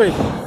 Bien, güey.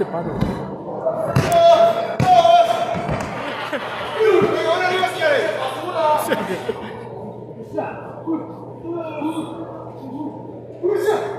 se pare. Puxa! Puxa!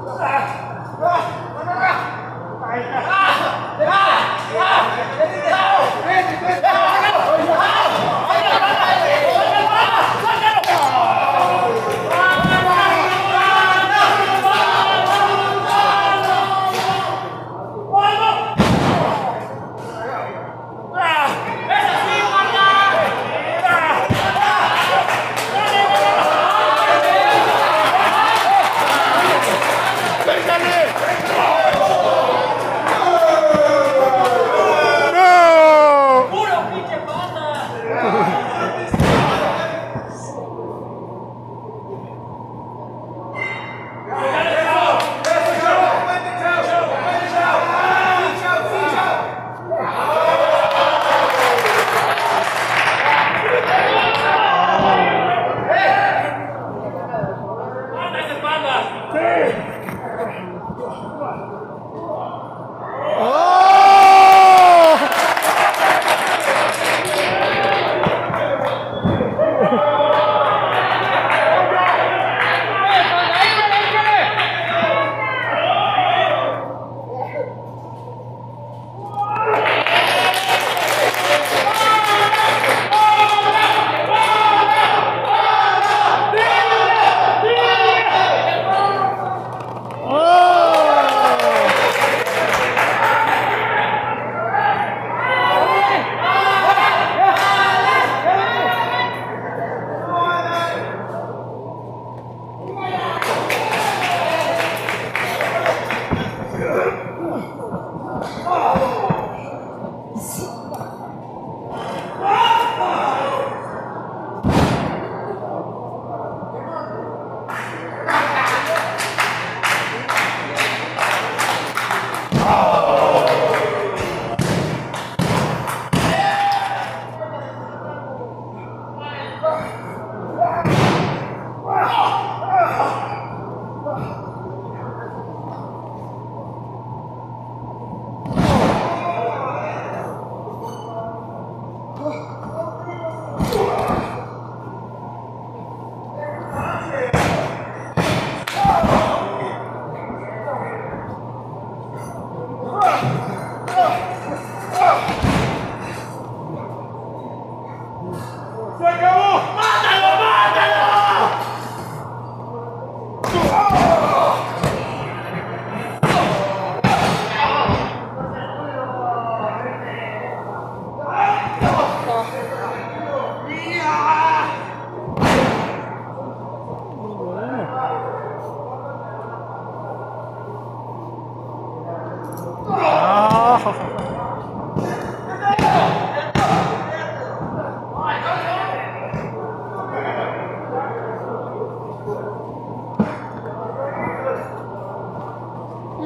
Ah!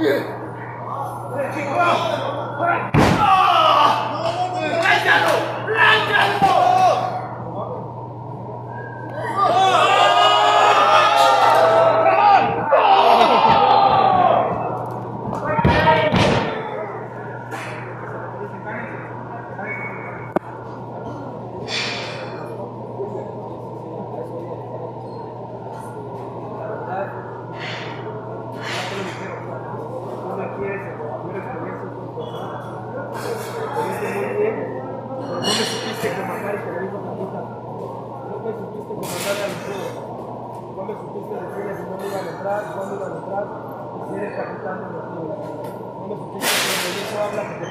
Yeah.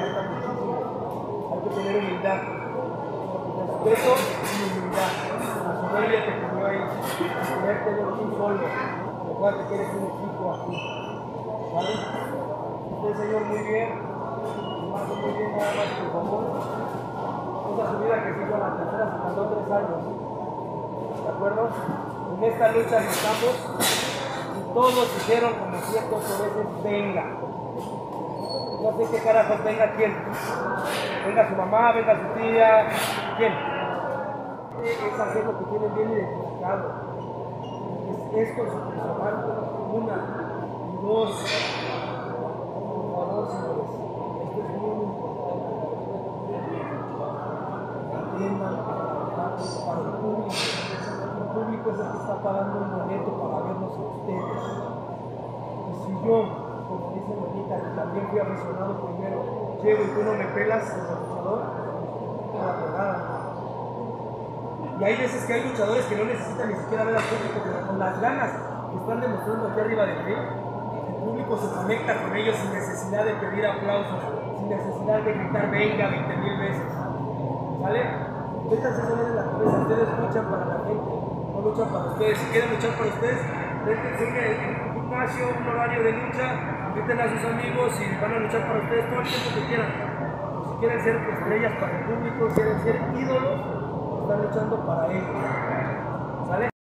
Hay que tener humildad. Respeto y humildad. La soberbia te comió ahí. Ponerte de un solo. Recuerda que eres un equipo aquí. ¿Vale? Usted, señor, muy bien. Marco, muy bien, nada más, por favor. Esa subida que se hizo a la tercera se tardó tres años. ¿De acuerdo? En esta lucha estamos y todos dijeron como ocho veces, venga. No sé qué carajos venga quién. Venga su mamá, venga su tía, ¿quién? Es hacer lo que tienen bien identificado. Es esto personal, una dos. Favor, señores, esto es muy importante. Para el público. El público es el que está pagando un boleto para vernos a ustedes. Y si yo, como dice Bonita, que también fui aficionado primero, llego y tú no me pelas como luchador, no pegada. Y hay veces que hay luchadores que no necesitan ni siquiera ver al público, pero con las ganas que están demostrando aquí arriba del ring, el público se conecta con ellos sin necesidad de pedir aplausos, sin necesidad de gritar venga 20 mil veces. ¿Sale? Métanse eso en la cabeza, ustedes luchan para la gente, no luchan para ustedes. Si quieren luchar para ustedes, en un gimnasio, un horario de lucha, meten a sus amigos y van a luchar para ustedes todo el tiempo que quieran. Si quieren ser estrellas para el público, quieren ser ídolos, están luchando para ellos. ¿Sale?